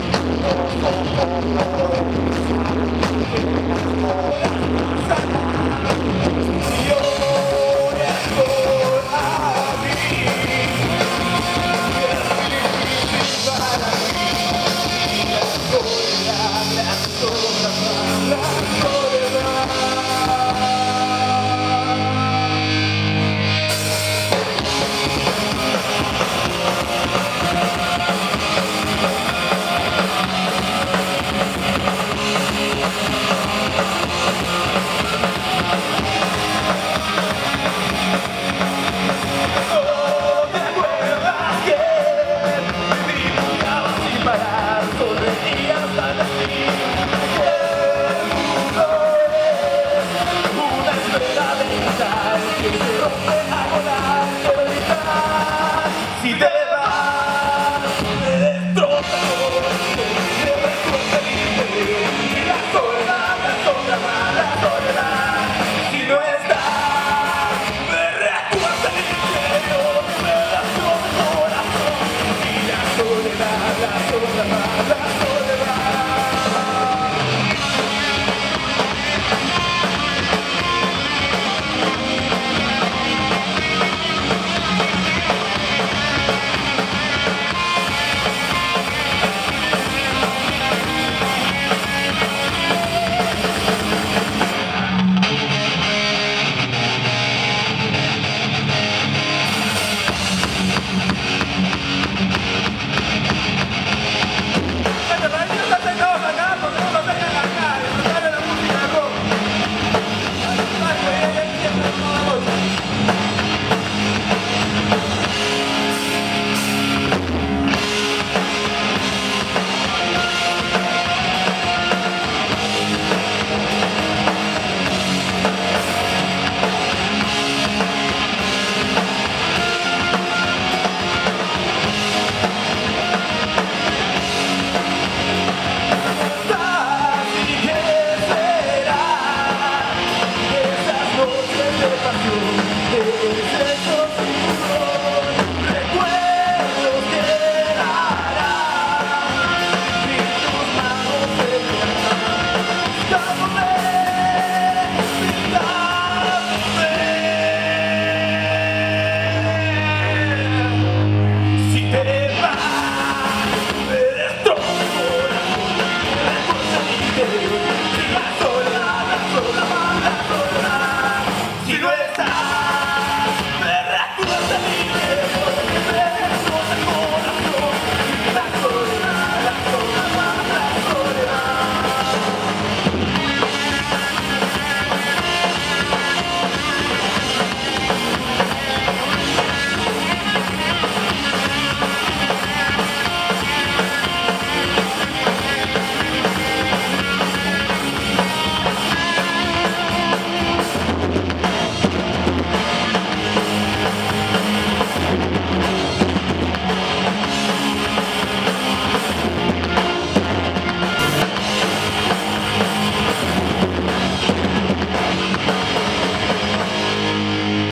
Thank you. He did.